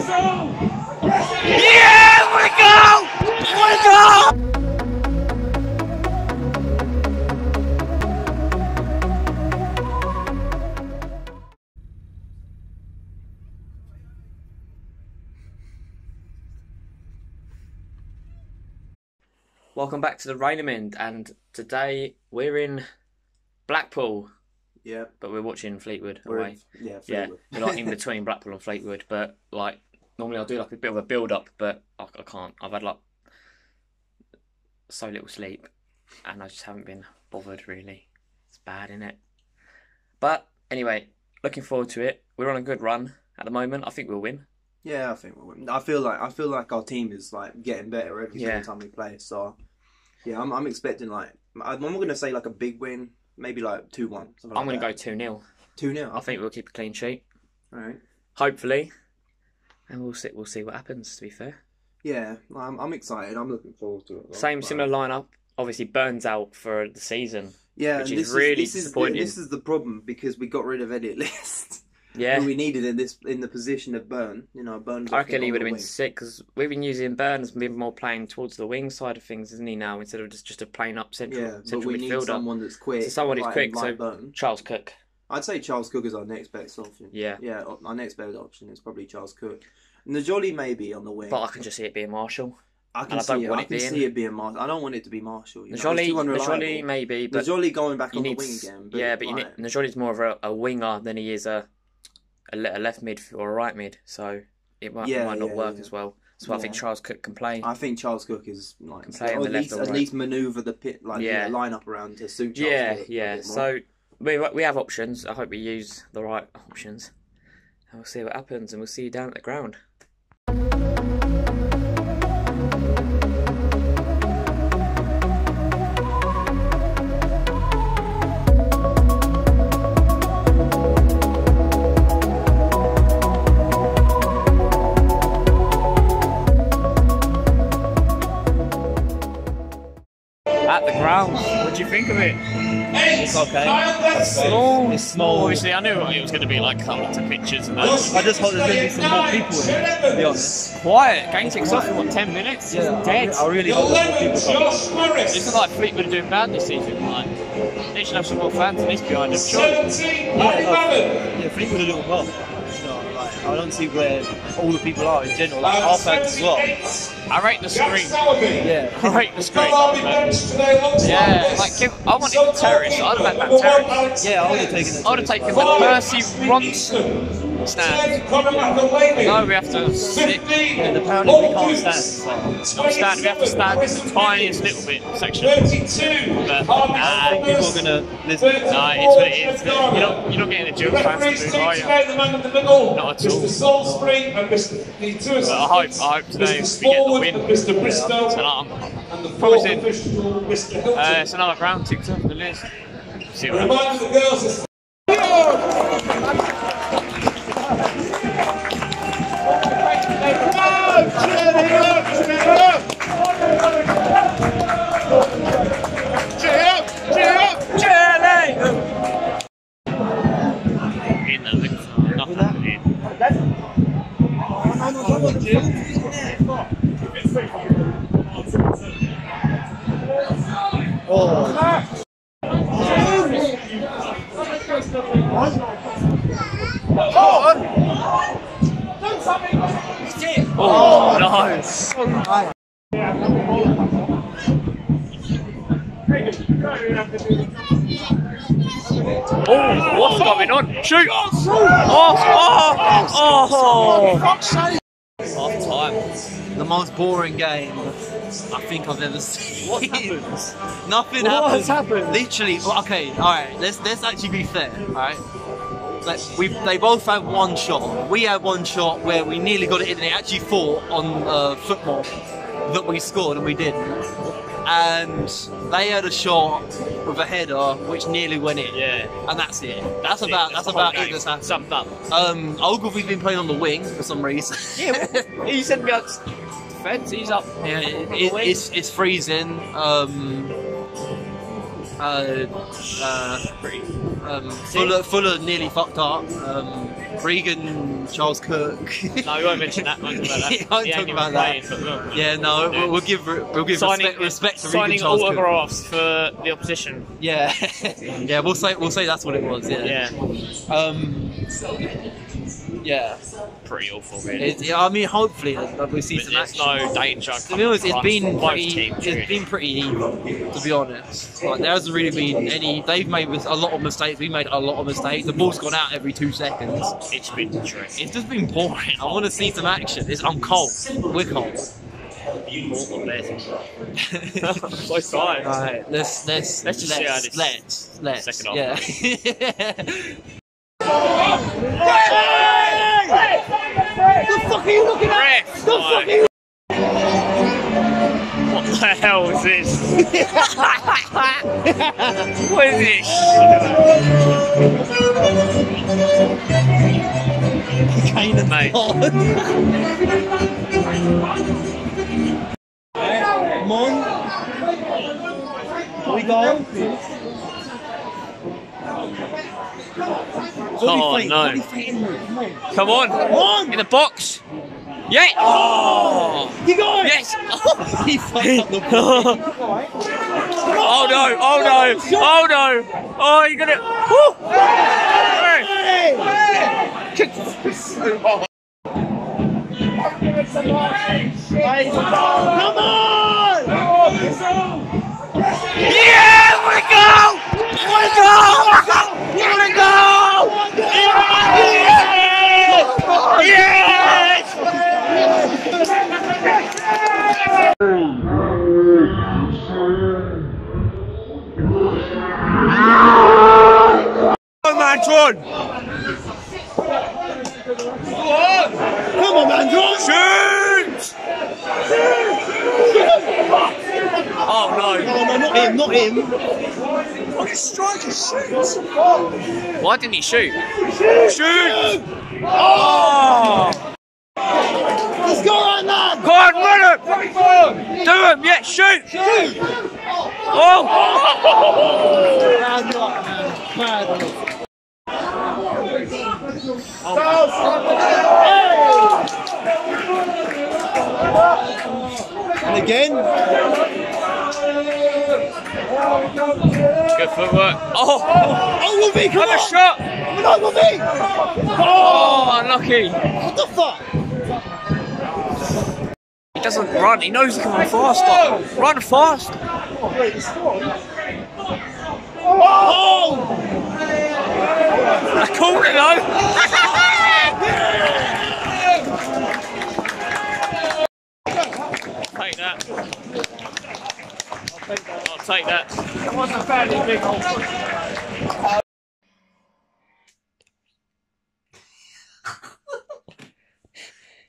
Yeah! Goal! What a goal! Welcome back to the Rainham End, and today we're in Blackpool, Yeah, but we're watching Fleetwood we're away. yeah, Yeah, Fleetwood. we're like in between Blackpool and Fleetwood, but like normally I'll do like a bit of a build up, but I, I can't. I've had like so little sleep, and I just haven't been bothered really. It's bad, in it? But anyway, looking forward to it. We're on a good run at the moment. I think we'll win. Yeah, I think we'll win. I feel like I feel like our team is like getting better every Yeah. single time we play. So yeah, I'm I'm expecting like I'm I'm gonna say like a big win, maybe like two one. I'm going to go 2 0. two 0 I think we'll keep a clean sheet, All right. hopefully, and we'll see. We'll see what happens. To be fair, Yeah, I'm I'm excited. I'm looking forward to it. same similar lineup. Obviously, Byrne's out for the season. Yeah, which and is this really this is the, disappointing. this is the problem because we got rid of Elliott List. Yeah, who we needed in this in the position of Byrne. You know, Byrne's. I I reckon he would have been wing. sick because we've been using Byrne's been more playing towards the wing side of things, isn't he now? Instead of just just a plain up central Yeah, but central we need midfielder. someone that's quick. So someone who's like- quick, like so- Byrne. Charles Cook. I'd say Charles Cook is our next best option. Yeah. Yeah, our next best option is probably Charles Cook. Ndjoli maybe on the wing. But I can just see it being Marshall. I can I see it. I can being- see it being Marshall. I don't want it to be Marshall. You? Ndjoli. Ndjoli maybe, but Ndjoli going back on the wing again. yeah, but you like, need, Ndjoli's more of a, a winger than he is a a, a left mid or a right mid, so it might, it might not yeah, work yeah. as well. So I think Charles Cook can play. I think Charles Cook is like Can play on the at left least at right. least maneuver the pit like Yeah. yeah. line up around to suit Charles yeah, yeah. So we we have options. I hope we use the right options, and we'll see what happens. And we'll see you down at the ground. At the ground, what do you think of it? It's okay. Small, It's small. Obviously, I knew it was going to be like cut to pictures and that. I just hope there's going to be some more people in it, to be honest. Quiet. Game kicks off in what ten minutes? Yeah, It's dead. I, I really hope there's more people come. It's not like Fleetwood are doing bad this season. Like they should have some more fans than this behind them. Surely. Yeah, Fleetwood are doing well. You know, like, I don't see where all the people are in general, like our fans as well. I rate the screen. Yeah. I rate the screen. Yeah, like give, I wanted the terrace. I'd have had that terrace. Yeah, I would have taken it. I would have taken the Percy Ronson stand. No, we have to sit. And apparently we can't stand. So. Not stand. We have to stand in the tiniest little bit section. But nah, people are going to listen. nah, it's what it is. You're not, you're not getting the Duke fans move, are you? Not at all. Salisbury and Mr. The two But I hope, I hope today we Mr. get the win. Mr. Bristow, So I'm and the fourth promising. official, Mr. Hilton. Uh, it's another ground ticked off the list. See what happens. Oh no! Oh, oh, what's going on? Shoot! Oh, oh, oh! Time. The most boring game I think I've ever seen. What happened? Nothing What happened. has happened? Literally. Okay. All right. Let's let's actually be fair. All right. Like we, they both had one shot. We had one shot where we nearly got it in. and They actually thought on uh, football that we scored, and we didn't. And they had a shot with a header which nearly went in. Yeah. And that's it. That's about that's about it. That's happened. Summed up. Um, Ogilvie's been playing on the wing for some reason. Yeah, he said me out defence. He's up. Yeah, it, it, it's it's freezing. Um, uh, uh, um, Fuller, Fuller nearly fucked up. Um, Regan, Charles Cook. No, we won't mention that. Won't about that. Yeah, I won't talk about that. playing, yeah, no, we'll, we'll give we'll give Signing, respect, respect to Regan, signing Charles Cook. autographs for the opposition. Yeah, yeah, we'll say we'll say that's what it was. Yeah. Yeah, Um. Yeah. pretty awful, really. It, yeah, I mean, hopefully uh, we see some There's action. no danger. To be honest, it's been pretty. teams, It's really. been pretty even. To be honest, like there hasn't really been any. They've made a lot of mistakes. We made a lot of mistakes. The ball's gone out every two seconds. It's been true. It's just been boring. I want to see some action. It's, I'm cold. We're cold. Both sides. Right, let's let's Let's just see how let's this let's let's second half yeah. Ref! like- What the hell is this? what is this? Kind of mate, Come on. We go. Oh, no. come on. Come on. In the box. Yeah. Oh. You got it. Yes. He fucked up the ball. oh no. Oh no. Oh no. Oh, you got it. Woo. Come on! Yeah, we go. We go. We go. Yes. Oh man, Tron. Come on, man, John! Shoot! Shoot! Oh no. No, no, not him, not him. Why didn't he shoot? Shoot! Oh! Let's go right now! Go on, run it! Do him, yeah, shoot! Shoot! Oh! Mad luck, oh, man. Mad luck. And again, Good footwork. Oh! oh, Wolfie, come Another on! shot! Come on, Wolfie! Oh, unlucky. What the fuck? He doesn't run, he knows he can run faster. Run fast! Oh! I called it though! Take that. I'll take that. It wasn't fairly big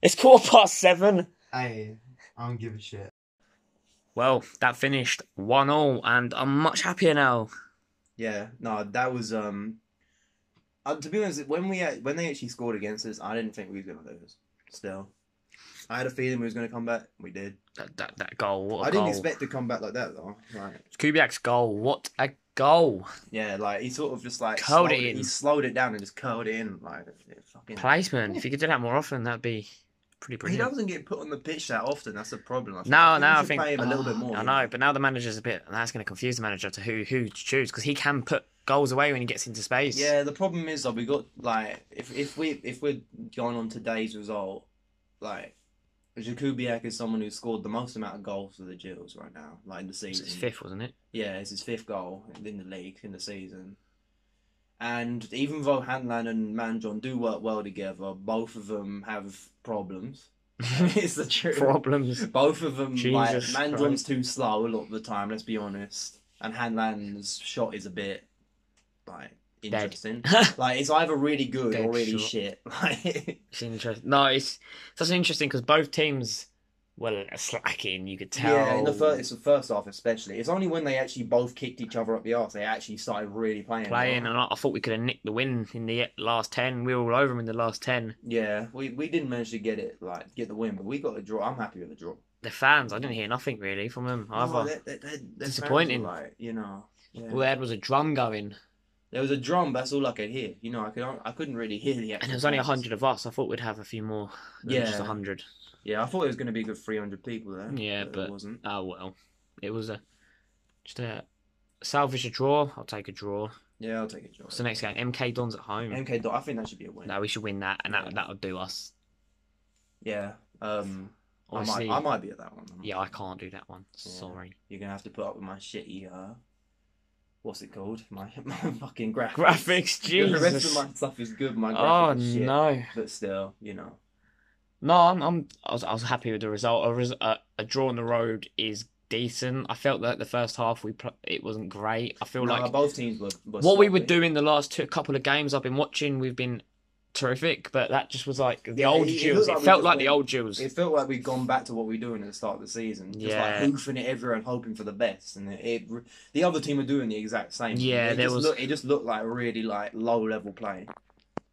It's quarter past seven. Hey, I don't give a shit. Well, that finished one all, and I'm much happier now. Yeah, no, that was um. Uh, to be honest, when we when they actually scored against us, I didn't think we was gonna lose. Still, I had a feeling we was gonna come back. We did. That that, that goal, what a I didn't expect to come back like that though. Like, Kubiak's goal, what a goal. yeah, like he sort of just like Curled slowed it in. He slowed it down and just curled it in. Like, it fucking. Placement, if you could do that more often, that'd be pretty He brilliant. doesn't get put on the pitch that often. That's the problem. I think. No, I no, I we should think play him a little bit more. I know, but now the manager's a bit. That's going to confuse the manager to who who to choose because he can put goals away when he gets into space. Yeah, the problem is though we got like if if we if we're going on today's result, like Jakubiak is someone who scored the most amount of goals for the Gills right now, like in the season. was his fifth, wasn't it? Yeah, it's his fifth goal in the league in the season. And even though Hanlan and Mandron do work well together, both of them have problems. it's the truth. Problems. Both of them, like Jesus Mandron's Christ. too slow a lot of the time. Let's be honest, and Hanlan's shot is a bit like interesting. like it's either really good Dead or really shot. shit. Like It's interesting. No, it's such interesting because both teams were slacking. You could tell. yeah, in the first, it's the first half especially. It's only when they actually both kicked each other up the arse they actually started really playing. playing, well. and I I thought we could have nicked the win in the last ten. We were all over them in the last ten. Yeah, we we didn't manage to get it like get the win, but we got a draw. I'm happy with the draw. The fans, I didn't hear nothing really from them No, either. they're- they're- they're- they're Disappointing. Like, you know. Yeah. All they had was a drum going. There was a drum. That's all I could hear. You know, I could I couldn't really hear the. And actual there was only hundred of us. I thought we'd have a few more. Yeah. just hundred. Yeah, I thought it was going to be a good 300 people there. Yeah, it but- wasn't. Oh well, it was a just a salvage a draw. I'll take a draw. Yeah, I'll take a draw. What's the next game? MK Dons at home. MK Dot. I think that should be a win. No, we should win that, and Yeah. that that'll do us. Yeah. Um. I might. I might be at that one. yeah, I can't do that one. Yeah. Sorry. You're gonna have to put up with my shitty. Uh, what's it called? My my fucking graphics. Graphics, the rest of my stuff is good. My Oh graphics is shit, no, But still, you know. no, I'm, I'm I was I was happy with the result. A, res, a, a draw on the road is decent. I felt that the first half we pl- it wasn't great. I feel No, like both teams were. were what we were sloppy. doing the last two couple of games I've been watching, we've been terrific. But that just was like the Yeah, old it- it Jules. It, like we felt like the old Jules. It felt like we'd gone back to what we were doing at the start of the season, just Yeah. like hoofing it everywhere and hoping for the best. And it, it the other team were doing the exact same. Yeah, it there just was- Looked, it just looked like really like low level play.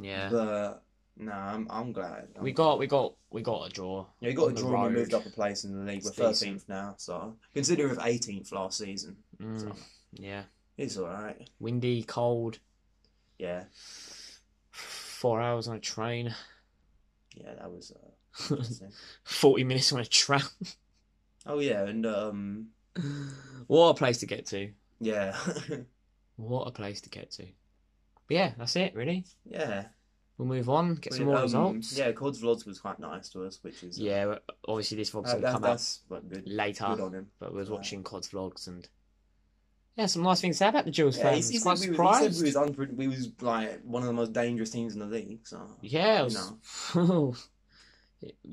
Yeah, But no, I'm I'm glad. I'm we got we got we got a draw. Yeah, we got a draw and we moved up a place in the league. We're It's decent. 13th now, so considering we were 18th last season, Mm, so yeah, it's all right. windy, cold. Yeah, Four hours on a train. yeah, that was. Uh. Forty minutes on a tram. oh yeah, and um, what a place to get to. yeah, What a place to get to. But yeah, that's it really. yeah. We'll move on, get some more Um, results. Yeah, Cod's vlogs was quite nice to us, which is uh, Yeah, obviously this vlog's that, gonna that, come out good. later. Good on him. But we was Right. watching COD's vlogs and yeah, some nice things to say about the Jules Yeah, fans. he, quite we, was- surprised. he said we was, unpre- we was like one of the most dangerous teams in the league. So yeah, it you know.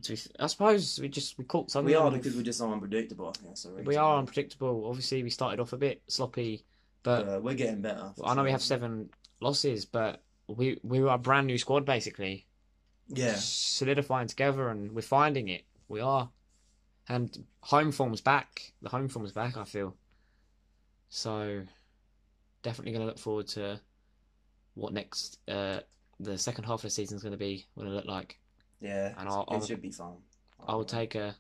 To be f- I suppose we just we caught something. we are because we're just so unpredictable. I think that's the we are unpredictable. Obviously, we started off a bit sloppy, but Uh, we're getting better. I know we have seven losses, but we we were a brand new squad basically. Yeah, solidifying together and we're finding it. We are. And home form's back. The home form's back, I feel. So definitely gonna look forward to what next uh the second half of the season is gonna be gonna look like. yeah. And I'll- it I'll- should be fun. I will take a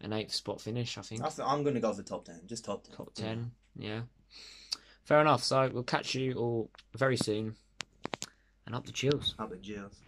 an eighth spot finish, I think. I th- I'm gonna go for top ten. Just top ten. Top ten. Yeah. Fair enough. So we'll catch you all very soon. And up the chills. Up the Gills?